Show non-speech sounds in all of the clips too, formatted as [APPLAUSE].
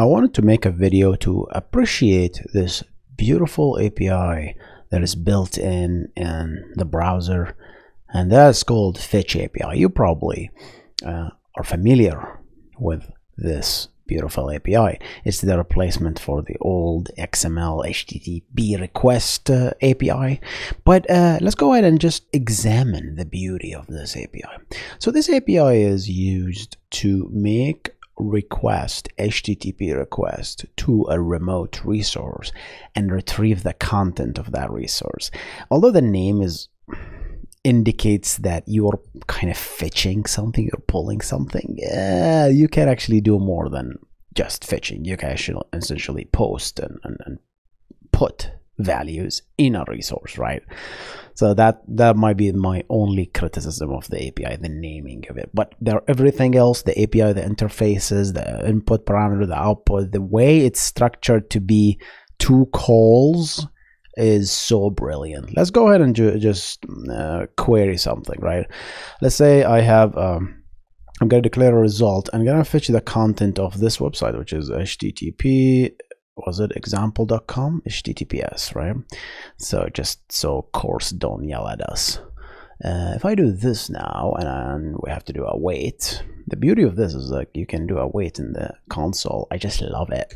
I wanted to make a video to appreciate this beautiful API that is built in in the browser and that's called Fetch API. You probably uh, are familiar with this beautiful API. It's the replacement for the old XML HTTP request uh, API. But uh, let's go ahead and just examine the beauty of this API. So this API is used to make request http request to a remote resource and retrieve the content of that resource. Although the name is indicates that you're kind of fetching something you're pulling something yeah, you can actually do more than just fetching. You can actually essentially post and, and, and put values in a resource right? So that that might be my only criticism of the api the naming of it. But there everything else the api the interfaces the input parameter the output the way it's structured to be two calls is so brilliant. Let's go ahead and ju just uh, query something right? Let's say i have um, I'm going to declare a result. I'm going to fetch the content of this website, which is http was it example.com https right? So just so CORS don't yell at us. Uh, if I do this now and, we have to do a wait the beauty of this is like you can do a wait in the console. I just love it.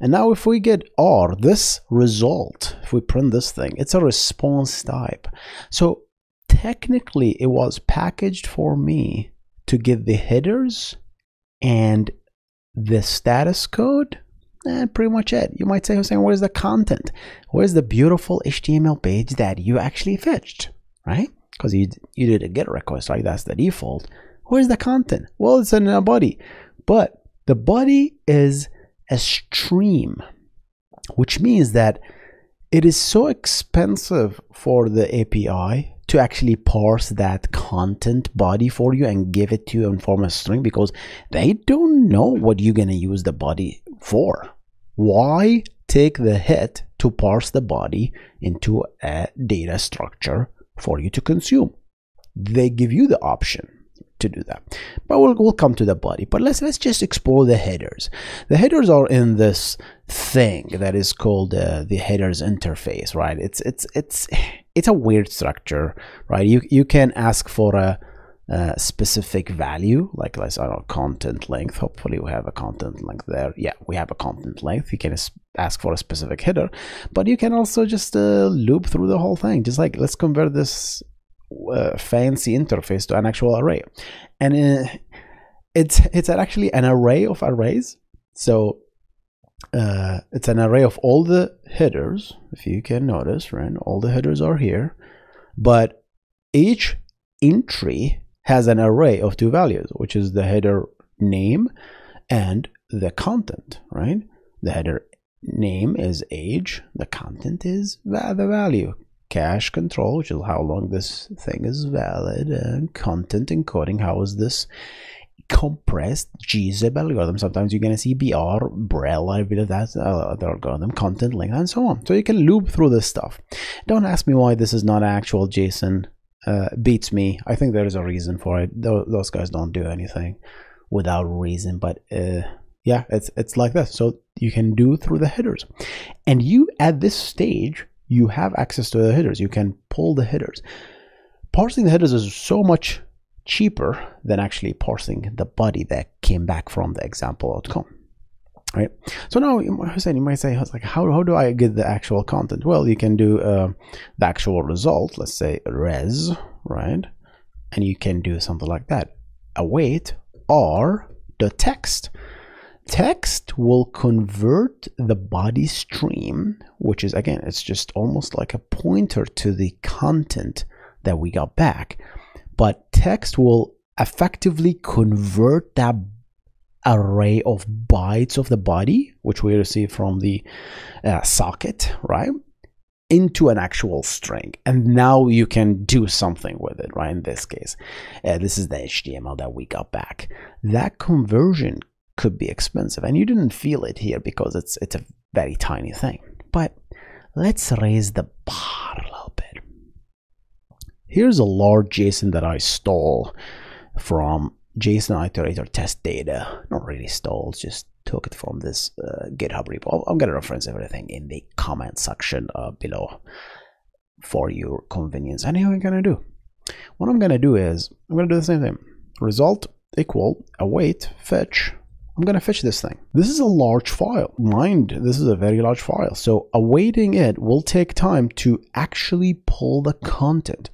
And now if we get R this result if we print this thing it's a response type. So technically it was packaged for me to give the headers and the status code eh, pretty much it. You might say, Hussein, where's the content? Where's the beautiful HTML page that you actually fetched, right? Because you, you did a GET request, right? That's the default. Where's the content? Well, it's in a body. But the body is a stream, which means that it is so expensive for the API to actually parse that content body for you and give it to you in form of string because they don't know what you're going to use the body for. Why take the hit to parse the body into a data structure for you to consume? They give you the option to do that. But we'll, we'll come to the body. But let's let's just explore the headers. The headers are in this thing that is called uh, the headers interface right? It's it's it's [SIGHS] it's a weird structure right? You you can ask for a, a specific value like let's don't content length hopefully we have a content length there. Yeah we have a content length. You can ask for a specific header but you can also just uh, loop through the whole thing. Just like let's convert this uh, fancy interface to an actual array. And uh, it's it's actually an array of arrays. So uh, it's an array of all the headers if you can notice right? All the headers are here. But each entry has an array of two values which is the header name and the content right the header name is age the content is the value cache control, which is how long this thing is valid, and content encoding, how is this compressed gzip algorithm. Sometimes you're going to see BR, Brotli, I believe that's uh, the algorithm, content length, and so on. So you can loop through this stuff. Don't ask me why this is not actual JSON. Uh, beats me. I think there is a reason for it. Those guys don't do anything without reason, but uh, yeah, it's it's like this. So you can do through the headers, and you at this stage you have access to the headers. You can pull the headers. Parsing the headers is so much cheaper than actually parsing the body that came back from the example.com. Right. So now, Hussein, you might say, like, how, how do I get the actual content? Well, you can do uh, the actual result. Let's say res, right? And you can do something like that. Await or the text text will convert the body stream which is again it's just almost like a pointer to the content that we got back but text will effectively convert that array of bytes of the body which we receive from the uh, socket right into an actual string. And now you can do something with it right in this case. Uh, this is the html that we got back. That conversion could be expensive and you didn't feel it here because it's it's a very tiny thing. But let's raise the bar a little bit. Here's a large json that i stole from json iterator test data not really stole just took it from this uh, GitHub repo. I'm going to reference everything in the comment section uh, below for your convenience. And here I'm going to do. What I'm going to do is I'm going to do the same thing. Result equal await fetch. I'm going to fetch this thing. This is a large file. Mind, this is a very large file. So awaiting it will take time to actually pull the content.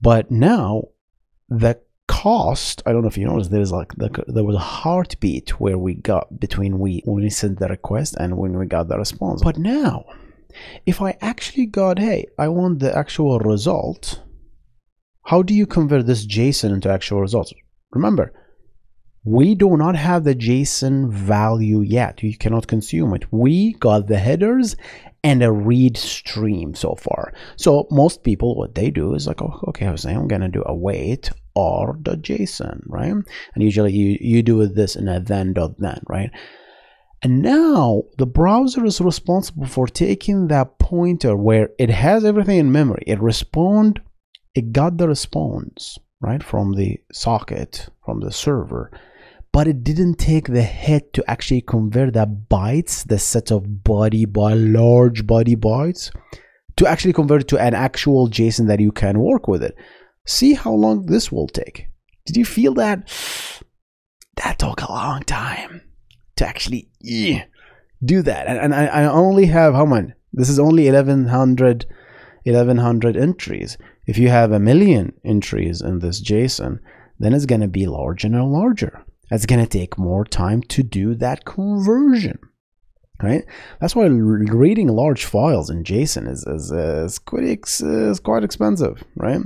But now the cost, I don't know if you noticed, there's like the, there was a heartbeat where we got between we when we sent the request and when we got the response. But now, if I actually got, hey, I want the actual result, how do you convert this JSON into actual results? Remember, we do not have the JSON value yet. You cannot consume it. We got the headers and a read stream so far. So most people, what they do is like, oh, okay, saying I'm to do a or the JSON, right? And usually you, you do this in a then dot then, right? And now the browser is responsible for taking that pointer where it has everything in memory. It respond, it got the response, right, from the socket, from the server but it didn't take the hit to actually convert that bytes, the set of body by large body bytes, to actually convert it to an actual JSON that you can work with it. See how long this will take. Did you feel that? That took a long time to actually yeah, do that. And, and I, I, only have how many? This is only 1100, 1100 entries. If you have a million entries in this JSON, then it's going to be larger and larger. It's going to take more time to do that conversion. Right? That's why reading large files in JSON is is, is quite ex, is quite expensive, right?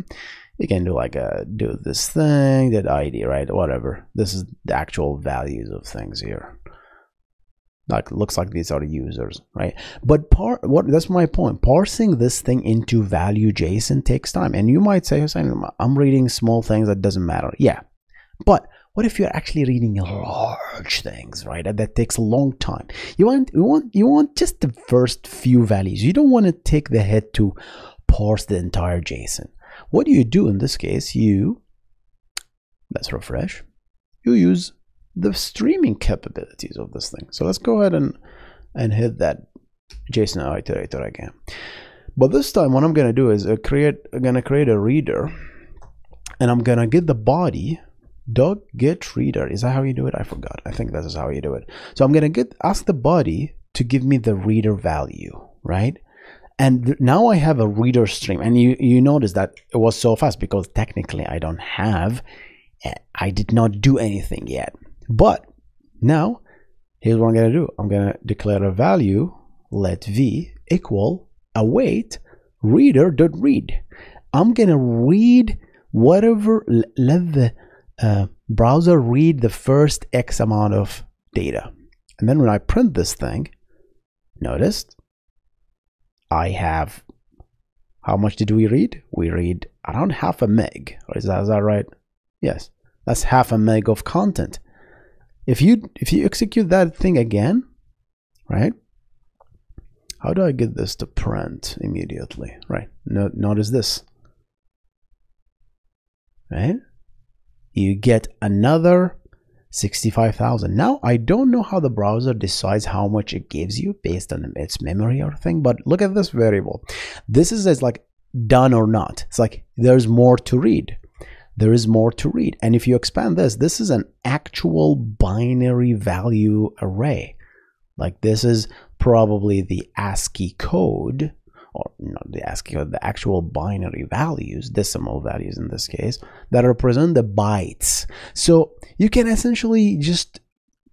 You can do like a do this thing, that ID, right? Whatever. This is the actual values of things here. Like looks like these are users, right? But part what that's my point. Parsing this thing into value JSON takes time, and you might say, I'm reading small things that doesn't matter. Yeah, but what if you're actually reading large things, right? And that takes a long time. You want you want you want just the first few values. You don't want to take the head to parse the entire JSON. What do you do in this case? You let's refresh. You use the streaming capabilities of this thing. So let's go ahead and and hit that JSON iterator again. But this time, what I'm going to do is uh, create. I'm going to create a reader, and I'm going to get the body dog get reader is that how you do it i forgot i think this is how you do it so i'm gonna get ask the body to give me the reader value right and now i have a reader stream and you you notice that it was so fast because technically i don't have eh, i did not do anything yet. But now here's what i'm gonna do. I'm gonna declare a value let v equal await reader dot read. I'm gonna read whatever let the uh, browser read the first X amount of data. And then when I print this thing, notice I have, how much did we read? We read around half a meg. Is that, is that right? Yes, that's half a meg of content. If you if you execute that thing again, right? How do I get this to print immediately? Right. No, notice this. Right? you get another 65,000. Now, I don't know how the browser decides how much it gives you based on its memory or thing, but look at this variable. This is as like done or not. It's like there's more to read. There is more to read. And if you expand this, this is an actual binary value array. Like this is probably the ASCII code or not the ASCII, the actual binary values, decimal values in this case, that represent the bytes. So you can essentially just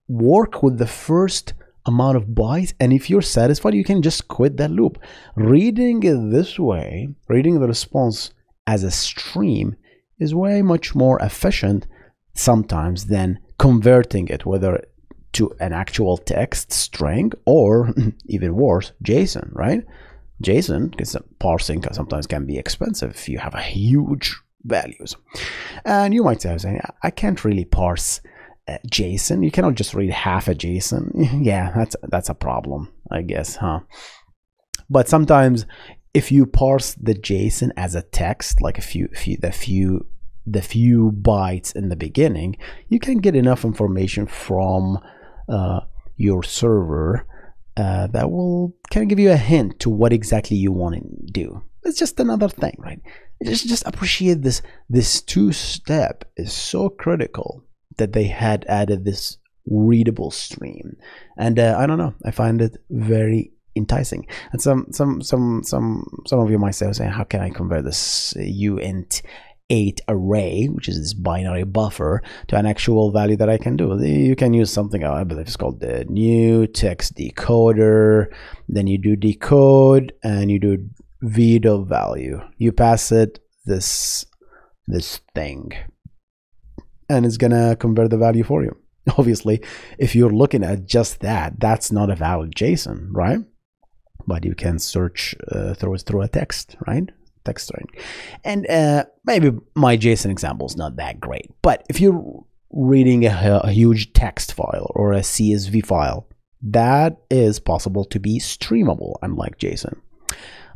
work with the first amount of bytes and if you're satisfied you can just quit that loop reading it this way reading the response as a stream is way much more efficient sometimes than converting it whether to an actual text string or [LAUGHS] even worse json right JSON, because parsing sometimes can be expensive if you have a huge values. And you might say, I can't really parse uh, JSON. You cannot just read half a JSON. [LAUGHS] yeah, that's that's a problem, I guess, huh? But sometimes if you parse the JSON as a text, like a few, few the few the few bytes in the beginning, you can get enough information from uh, your server uh, that will kind of give you a hint to what exactly you want to do. It's just another thing, right? Just just appreciate this. This two step is so critical that they had added this readable stream, and uh, I don't know. I find it very enticing. And some some some some some of you might say, "How can I convert this uint 8 array, which is this binary buffer, to an actual value that I can do. You can use something, I believe it's called the new text decoder. Then you do decode and you do VDO value. You pass it this this thing and it's gonna convert the value for you. [LAUGHS] Obviously, if you're looking at just that, that's not a valid JSON, right? But you can search uh, through through a text, right? Text string. And uh, maybe my JSON example is not that great, but if you're reading a, a, huge text file or a CSV file, that is possible to be streamable, unlike JSON.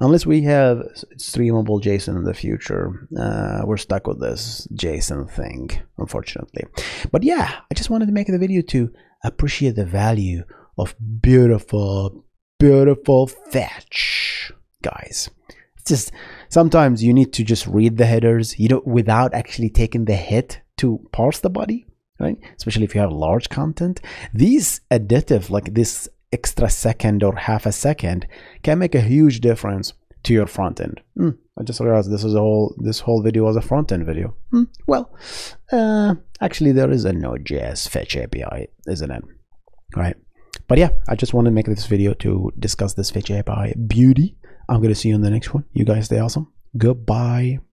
Unless we have streamable JSON in the future, uh, we're stuck with this JSON thing, unfortunately. But yeah, I just wanted to make the video to appreciate the value of beautiful, beautiful fetch, guys. Just sometimes you need to just read the headers you know without actually taking the hit to parse the body right? Especially if you have large content. These additive like this extra second or half a second can make a huge difference to your front end. Mm, i just realized this is a whole this whole video was a front end video. Mm, well uh, actually there is a node.js fetch api isn't it? Right. But yeah i just want to make this video to discuss this fetch api beauty I'm going to see you in the next one. You guys stay awesome. Goodbye.